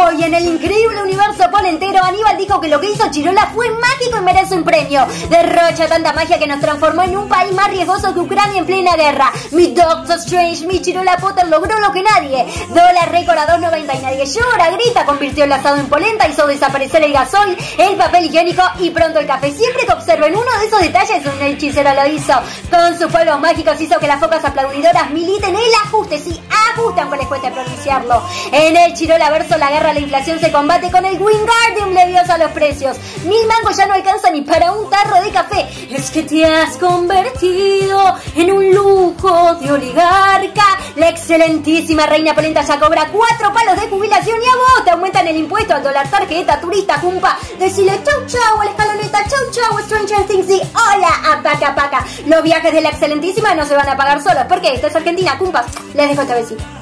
Hoy en el increíble universo polentero, Aníbal dijo que lo que hizo Chirola fue mágico y merece un premio. Derrocha tanta magia que nos transformó en un país más riesgoso que Ucrania en plena guerra. Mi Doctor Strange, mi Chirola Potter logró lo que nadie. Dólar récord a 2.90 y nadie llora, grita, convirtió el asado en polenta, hizo desaparecer el gasoil, el papel higiénico y pronto el café. Siempre que observen uno de esos detalles, un hechicero lo hizo. Con sus polvos mágicos hizo que las focas aplaudidoras militen el ajuste, sí, ajustan, pues les cuesta pronunciarlo. En el Chirola verso la guerra la inflación se combate con el Wingardium Leviosa a los precios. Mil mangos ya no alcanza ni para un tarro de café. Es que te has convertido en un lujo de oligarca. La excelentísima reina polenta ya cobra cuatro palos de jubilación y a vos te aumentan el impuesto al dólar tarjeta, turista, cumpa. Decile chau chau a la escaloneta, chau chau Stranger Things y hola a paca. Los viajes de la excelentísima no se van a pagar solos porque esto es Argentina, cumpas. Les dejo esta besita.